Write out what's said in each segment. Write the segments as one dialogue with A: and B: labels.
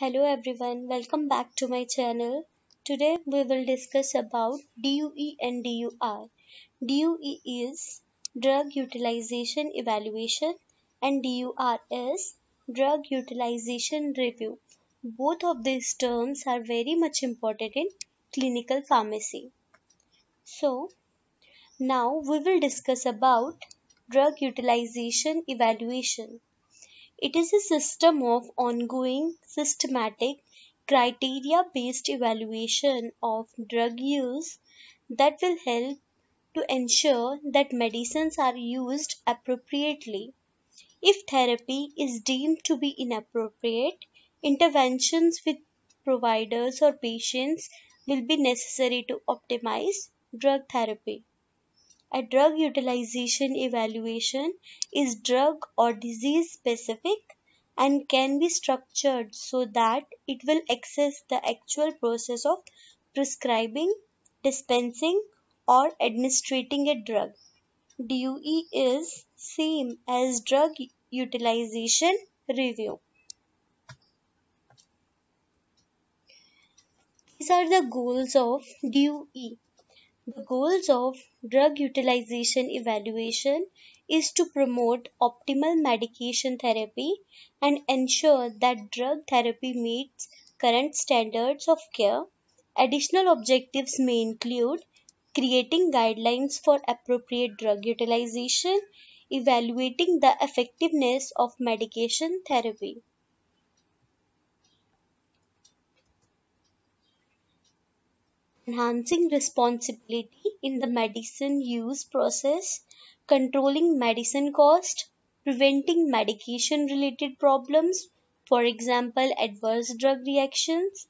A: Hello everyone, welcome back to my channel. Today we will discuss about DUE and DUR. DUE is Drug Utilization Evaluation and DUR is Drug Utilization Review. Both of these terms are very much important in clinical pharmacy. So, now we will discuss about Drug Utilization Evaluation. It is a system of ongoing, systematic, criteria based evaluation of drug use that will help to ensure that medicines are used appropriately. If therapy is deemed to be inappropriate, interventions with providers or patients will be necessary to optimize drug therapy. A drug utilization evaluation is drug or disease specific and can be structured so that it will access the actual process of prescribing, dispensing or administering a drug. DUE is same as drug utilization review. These are the goals of DUE. The goals of drug utilization evaluation is to promote optimal medication therapy and ensure that drug therapy meets current standards of care. Additional objectives may include creating guidelines for appropriate drug utilization, evaluating the effectiveness of medication therapy. Enhancing responsibility in the medicine use process, controlling medicine cost, preventing medication related problems, for example, adverse drug reactions,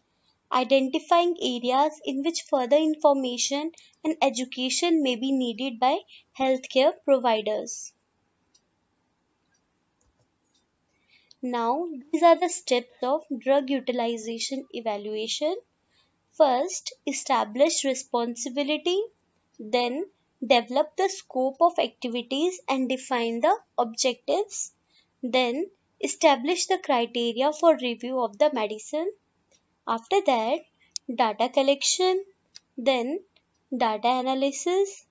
A: identifying areas in which further information and education may be needed by healthcare providers. Now, these are the steps of drug utilization evaluation. First, establish responsibility, then develop the scope of activities and define the objectives, then establish the criteria for review of the medicine. After that, data collection, then data analysis.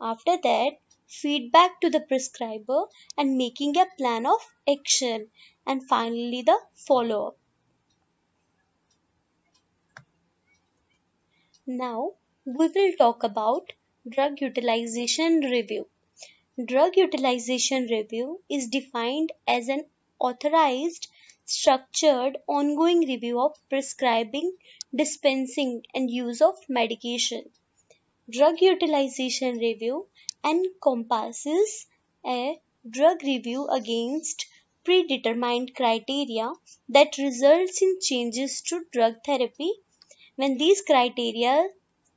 A: After that, feedback to the prescriber and making a plan of action and finally the follow Now we will talk about drug utilization review. Drug utilization review is defined as an authorized, structured, ongoing review of prescribing, dispensing, and use of medication. Drug utilization review encompasses a drug review against predetermined criteria that results in changes to drug therapy when these criteria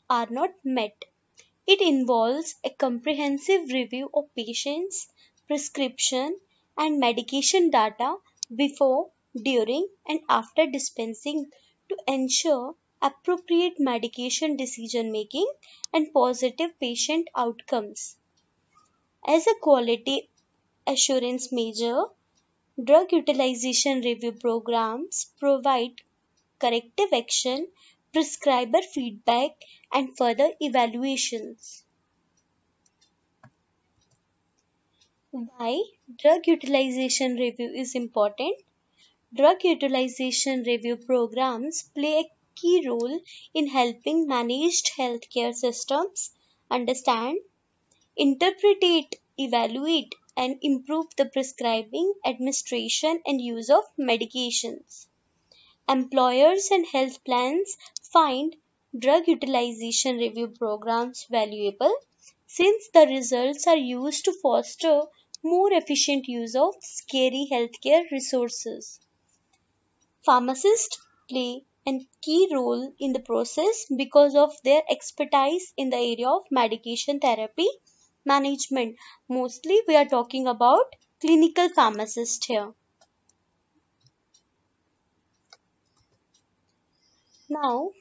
A: are not met. It involves a comprehensive review of patients' prescription and medication data before, during, and after dispensing to ensure appropriate medication decision making and positive patient outcomes. As a quality assurance measure, drug utilization review programs provide corrective action prescriber feedback, and further evaluations. Why drug utilization review is important? Drug utilization review programs play a key role in helping managed healthcare systems understand, interpret, evaluate, and improve the prescribing, administration, and use of medications. Employers and health plans find drug utilization review programs valuable since the results are used to foster more efficient use of scarce healthcare resources. Pharmacists play a key role in the process because of their expertise in the area of medication therapy management. Mostly we are talking about clinical pharmacists here. Now,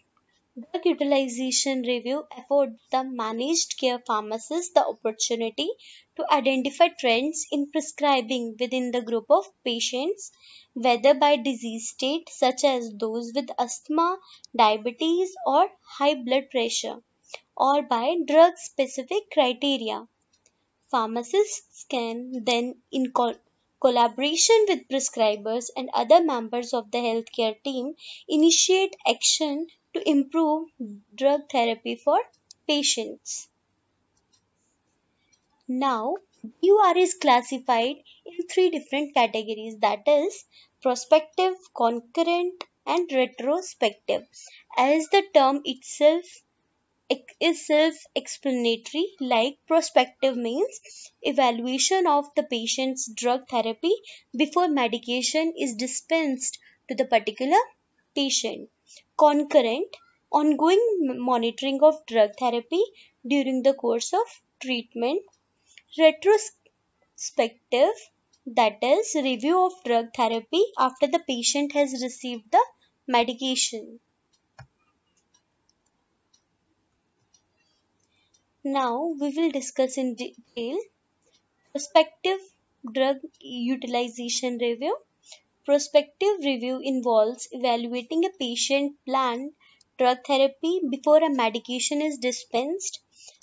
A: Drug utilization review affords the managed care pharmacist the opportunity to identify trends in prescribing within the group of patients, whether by disease state such as those with asthma, diabetes, or high blood pressure, or by drug specific criteria. Pharmacists can then, in collaboration with prescribers and other members of the healthcare team, initiate action to improve drug therapy for patients. Now, DUR is classified in three different categories that is, prospective, concurrent, and retrospective. As the term itself is self-explanatory like prospective means evaluation of the patient's drug therapy before medication is dispensed to the particular patient concurrent ongoing monitoring of drug therapy during the course of treatment retrospective that is review of drug therapy after the patient has received the medication Now we will discuss in detail prospective drug utilization review. Prospective review involves evaluating a patient planned drug therapy before a medication is dispensed.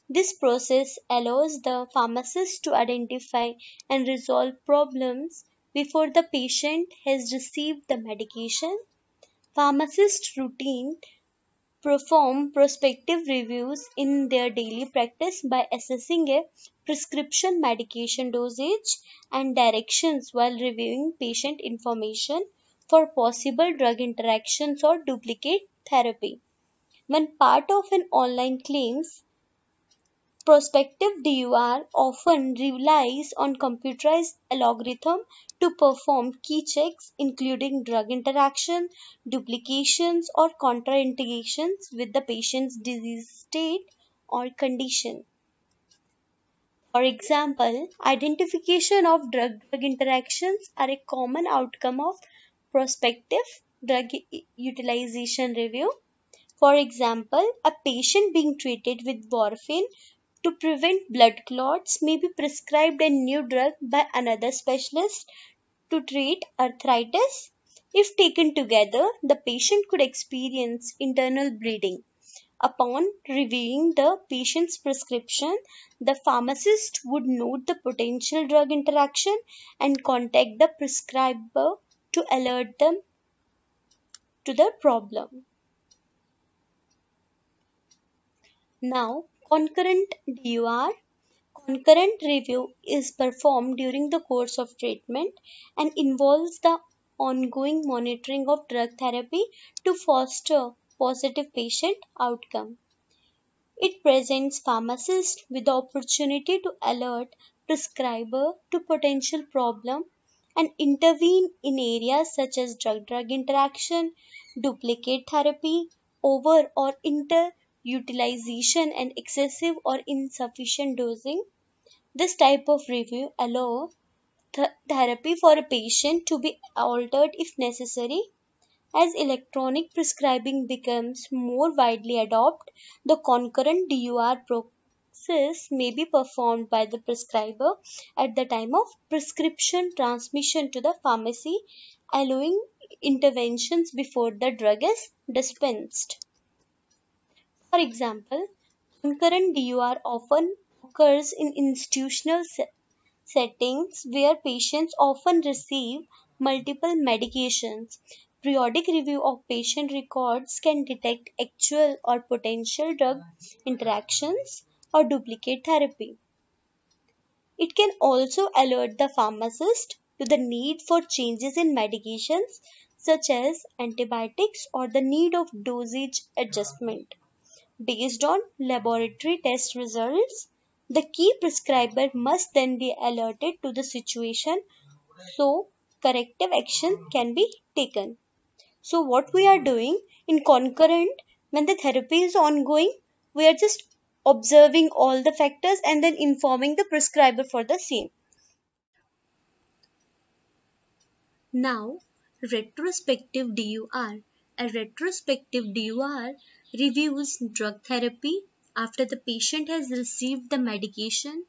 A: This process allows the pharmacist to identify and resolve problems before the patient has received the medication. Pharmacist routine perform prospective reviews in their daily practice by assessing a prescription medication dosage and directions while reviewing patient information for possible drug interactions or duplicate therapy. When part of an online claims Prospective DUR often relies on computerized algorithm to perform key checks including drug interaction, duplications or contraindications with the patient's disease state or condition. For example, identification of drug-drug interactions are a common outcome of prospective drug utilization review. For example, a patient being treated with warfarin to prevent blood clots may be prescribed a new drug by another specialist to treat arthritis. If taken together, the patient could experience internal bleeding. Upon reviewing the patient's prescription, the pharmacist would note the potential drug interaction and contact the prescriber to alert them to the problem. Now, Concurrent DUR Concurrent review is performed during the course of treatment and involves the ongoing monitoring of drug therapy to foster positive patient outcome. It presents pharmacists with the opportunity to alert prescriber to potential problem and intervene in areas such as drug-drug interaction, duplicate therapy, over or inter utilization and excessive or insufficient dosing. This type of review allow th- therapy for a patient to be altered if necessary. As electronic prescribing becomes more widely adopted, the concurrent DUR process may be performed by the prescriber at the time of prescription transmission to the pharmacy, allowing interventions before the drug is dispensed. For example, concurrent DUR often occurs in institutional settings where patients often receive multiple medications. Periodic review of patient records can detect actual or potential drug interactions or duplicate therapy. It can also alert the pharmacist to the need for changes in medications such as antibiotics or the need of dosage adjustment. Based on laboratory test results, the key prescriber must then be alerted to the situation so corrective action can be taken. So, what we are doing in concurrent when the therapy is ongoing, we are just observing all the factors and then informing the prescriber for the same. Now, retrospective DUR. A retrospective DUR reviews drug therapy after the patient has received the medication.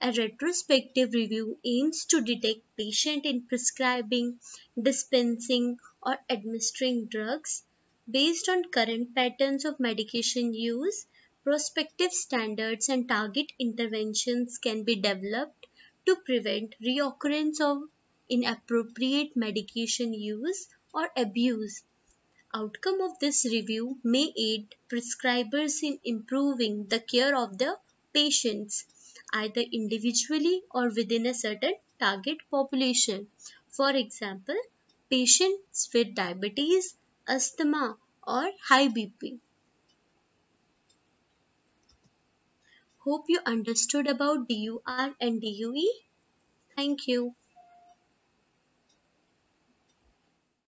A: A retrospective review aims to detect patient in prescribing, dispensing or administering drugs based on current patterns of medication use. Prospective standards and target interventions can be developed to prevent reoccurrence of inappropriate medication use or abuse. Outcome of this review may aid prescribers in improving the care of their patients, either individually or within a certain target population. For example, patients with diabetes, asthma, or high BP. Hope you understood about DUR and DUE. Thank you.